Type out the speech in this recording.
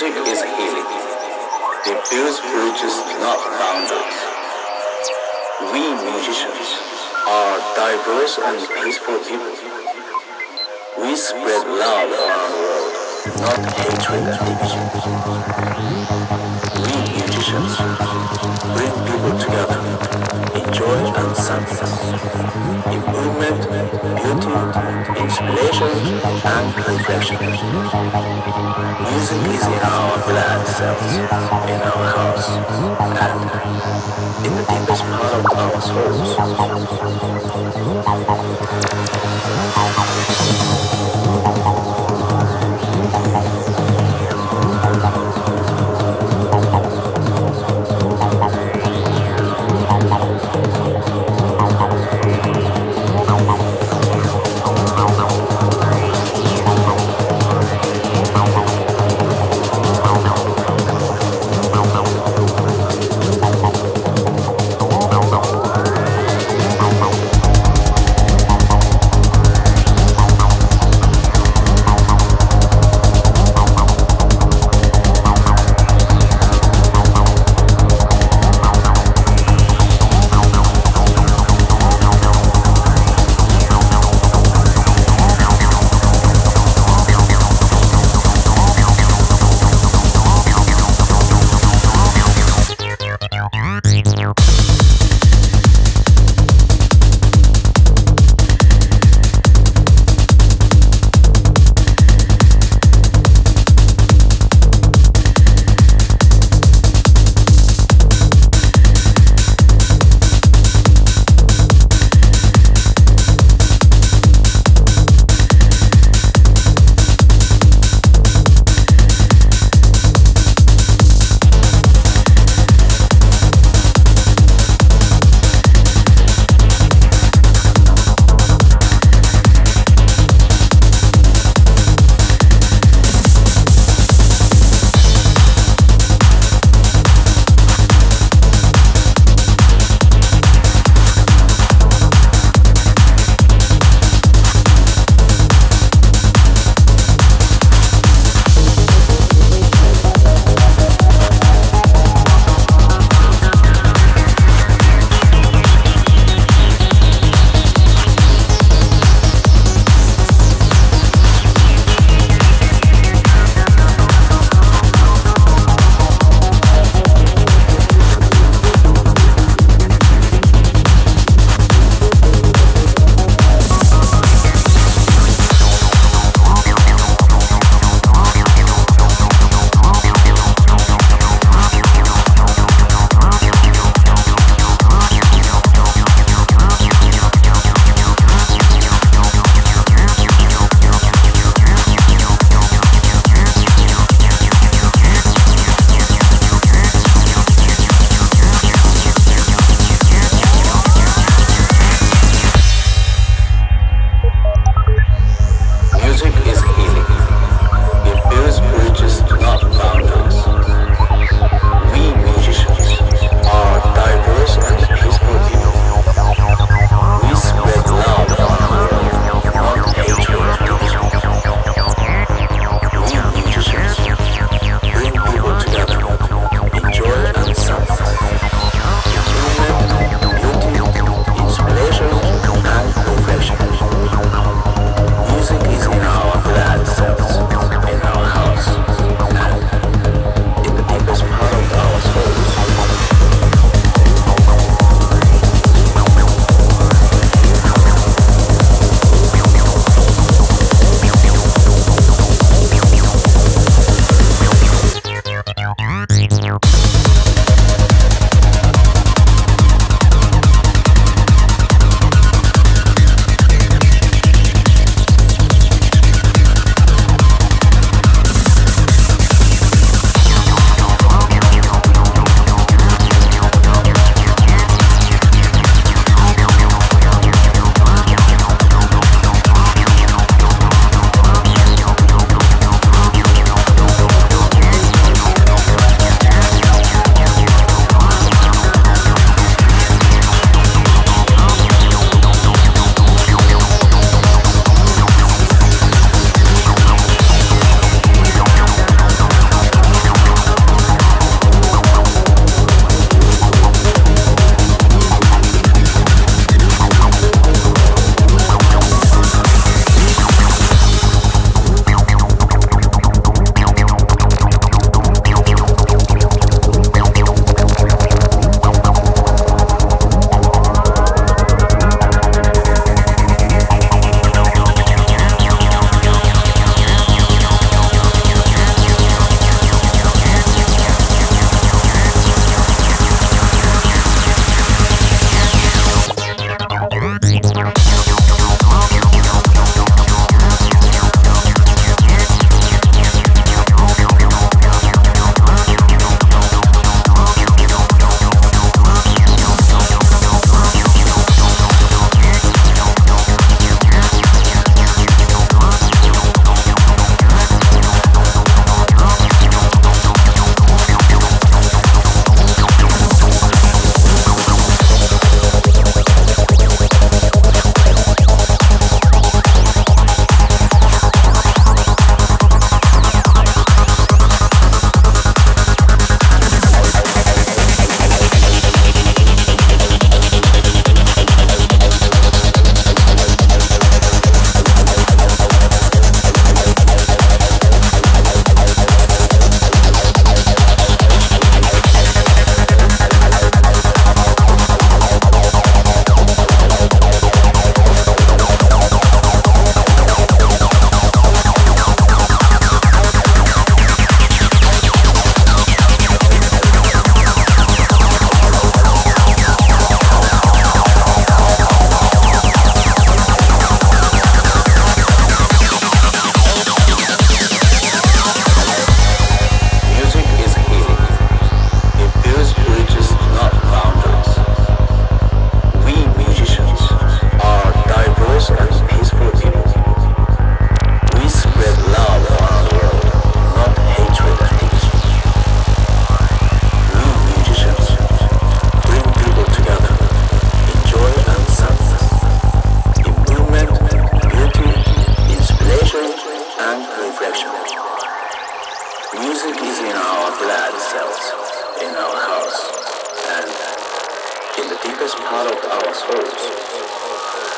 Music is healing. It builds bridges, not boundaries. We musicians are diverse and peaceful people. We spread love around the world, not hatred and division. We musicians bring people together in joy and sadness, Music is in our blood cells, in our hearts, and in the deepest part of our souls. is in our blood cells, in our hearts, and in the deepest part of our souls.